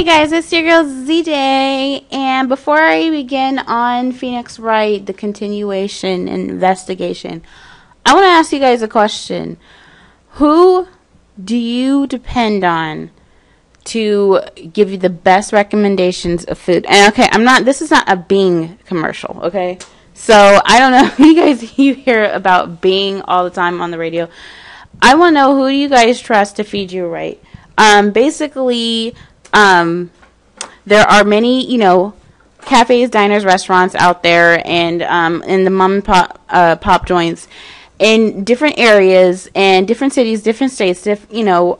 Hey guys, it's your girl ZJ, and before I begin on Phoenix Wright, the continuation investigation, I want to ask you guys a question. Who do you depend on to give you the best recommendations of food? And okay, I'm not, this is not a Bing commercial, okay? So I don't know if you guys, you hear about Bing all the time on the radio. I want to know who do you guys trust to feed you right. Um, basically, um, there are many, you know, cafes, diners, restaurants out there, and um, in the mom and pop, uh, pop joints in different areas and different cities, different states, diff, you know,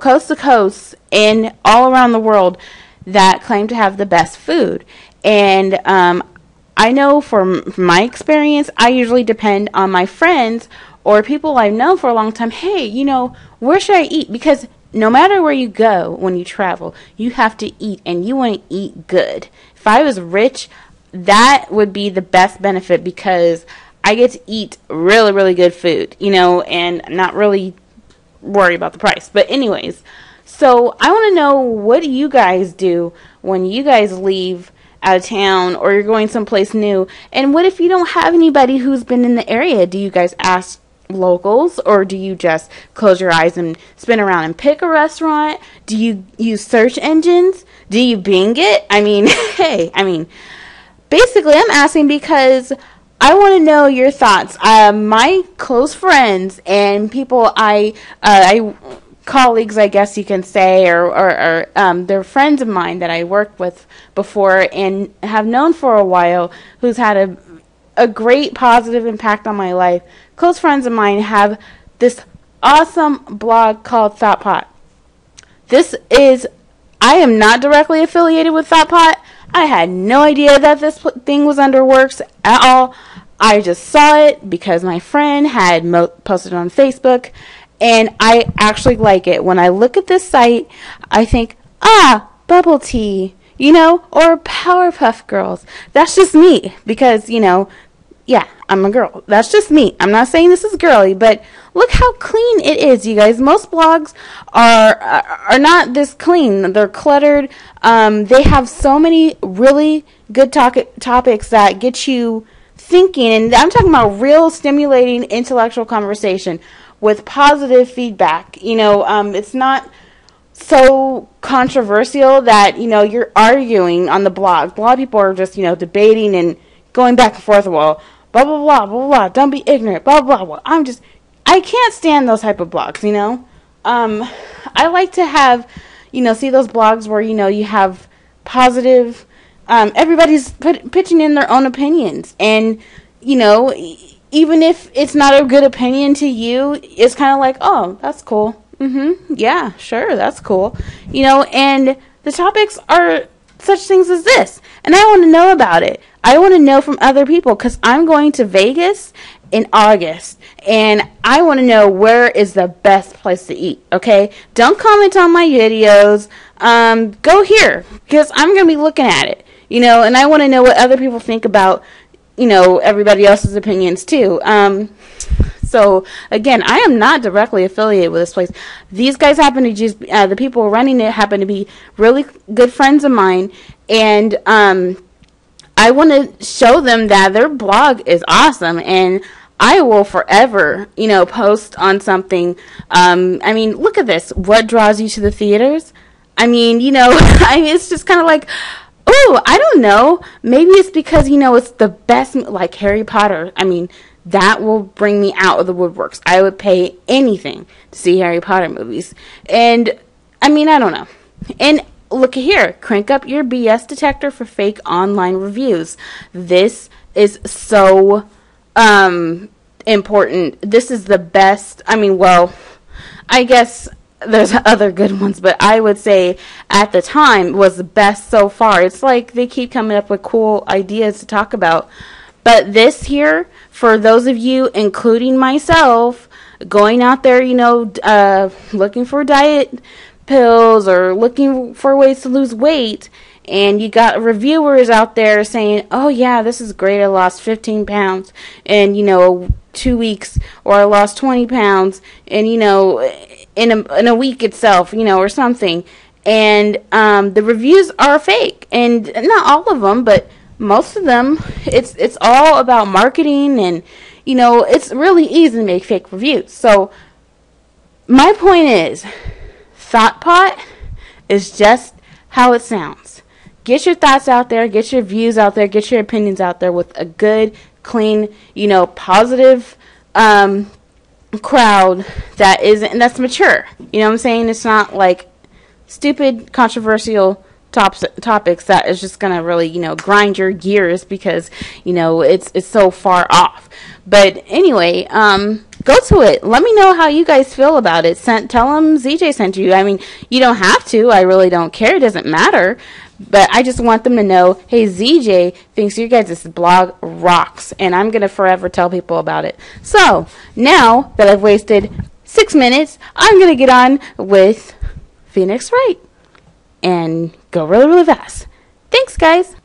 coast to coast, and all around the world that claim to have the best food. And um, I know from my experience, I usually depend on my friends or people I've known for a long time. Hey, you know, where should I eat? Because no matter where you go when you travel, you have to eat and you want to eat good. If I was rich, that would be the best benefit because I get to eat really, really good food, you know, and not really worry about the price. But, anyways, so I want to know what do you guys do when you guys leave out of town or you're going someplace new? And what if you don't have anybody who's been in the area? Do you guys ask locals or do you just close your eyes and spin around and pick a restaurant? Do you use search engines? Do you bing it? I mean hey i mean basically i'm asking because i want to know your thoughts. Uh, my close friends and people i uh, i colleagues i guess you can say or, or, or um, they're friends of mine that i worked with before and have known for a while who's had a a great positive impact on my life. Close friends of mine have this awesome blog called ThotPot. This is, I am not directly affiliated with ThotPot. I had no idea that this thing was under works at all. I just saw it because my friend had mo- posted on Facebook, and I actually like it. When I look at this site, I think, ah, bubble tea, you know, or Powerpuff Girls. That's just me because, you know, yeah, I'm a girl. That's just me. I'm not saying this is girly, but look how clean it is, you guys. Most blogs are are not this clean. They're cluttered. Um, they have so many really good talk- topics that get you thinking, and I'm talking about real stimulating intellectual conversation with positive feedback. You know, um, it's not so controversial that you know you're arguing on the blog. A lot of people are just you know debating and going back and forth. Well, blah blah blah blah blah. Don't be ignorant. Blah blah blah. I'm just I can't stand those type of blogs. You know, um, I like to have you know see those blogs where you know you have positive. Um, everybody's put, pitching in their own opinions, and you know, even if it's not a good opinion to you, it's kind of like, oh, that's cool. Mm-hmm. Yeah, sure, that's cool. You know, and the topics are such things as this, and I want to know about it. I want to know from other people because I'm going to Vegas in August and I want to know where is the best place to eat. Okay, don't comment on my videos. Um, go here because I'm going to be looking at it. You know, and I want to know what other people think about. You know, everybody else's opinions too. Um, so again, I am not directly affiliated with this place. These guys happen to just uh, the people running it happen to be really good friends of mine, and um, I want to show them that their blog is awesome and I will forever, you know, post on something. Um, I mean, look at this. What draws you to the theaters? I mean, you know, I mean, it's just kind of like, oh, I don't know. Maybe it's because, you know, it's the best, like Harry Potter. I mean, that will bring me out of the woodworks. I would pay anything to see Harry Potter movies. And, I mean, I don't know. And look here, crank up your BS detector for fake online reviews. This is so um, important. This is the best. I mean, well, I guess there's other good ones, but I would say at the time was the best so far. It's like they keep coming up with cool ideas to talk about. But this here, for those of you, including myself, going out there, you know, uh, looking for diet pills or looking for ways to lose weight and you got reviewers out there saying, "Oh yeah, this is great. I lost 15 pounds in you know two weeks, or I lost 20 pounds, and you know in a in a week itself, you know, or something." and um, the reviews are fake, and not all of them, but most of them. It's it's all about marketing, and you know it's really easy to make fake reviews. So my point is, ThotPot is just how it sounds. Get your thoughts out there, get your views out there, get your opinions out there with a good, clean, you know, positive um, crowd that isn't and that's mature. You know what I'm saying? It's not like stupid, controversial tops, topics that is just gonna really, you know, grind your gears because you know it's it's so far off. But anyway, um, go to it. Let me know how you guys feel about it. Sent, tell them ZJ sent you. I mean, you don't have to. I really don't care. It doesn't matter. But I just want them to know, hey, ZJ thinks you guys' blog rocks, and I'm gonna forever tell people about it. So now that I've wasted six minutes, I'm gonna get on with Phoenix Wright and go really, really fast. Thanks, guys.